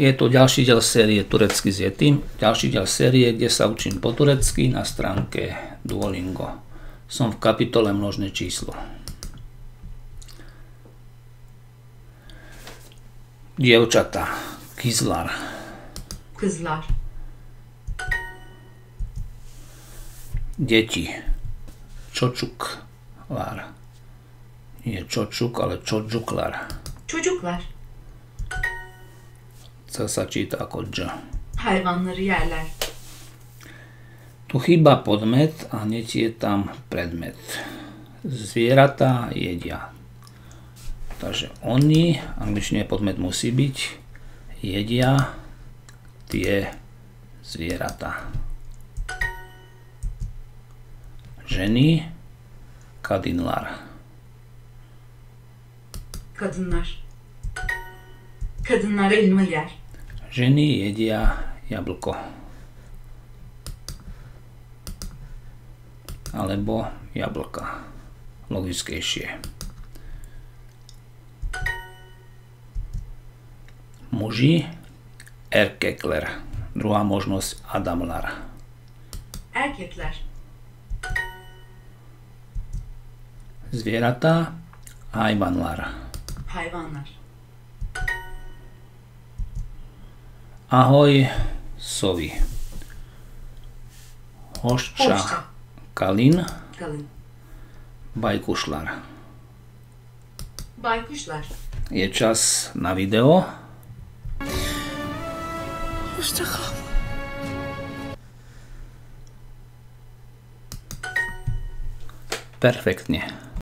Je to ďalší diel série Turecky s Yetim, ďalší diel série, kde sa učím po turecky na stránke Duolingo. Som v kapitole množné číslo. Dievčata, kizlar, Kızlar. deti, čočuklar. Nie čočuk, ale čočuklar. Çocuklar. Co sa číta ako dž. Hayvanları yerler. Tu chýba podmet a netie tam predmet. Zvieratá jedia. Takže oni, angličtine podmet musí byť, jedia tie zvieratá. Ženy, kadinlar. Kadınlar. Kadınlar elma yer. Ženy jedia jablko. Alebo jablka. Logickejšie. Muži erkekler. Druhá možnosť adamlar. Erkekler. Zvieratá hayvanlar. Hayvanlar. Ahoj sovy. Hošča Hošča. kalin Kalın. bajkušlar. Baykuşlar. Je čas na video. Hoşça kal. Perfektne.